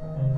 Mm-hmm.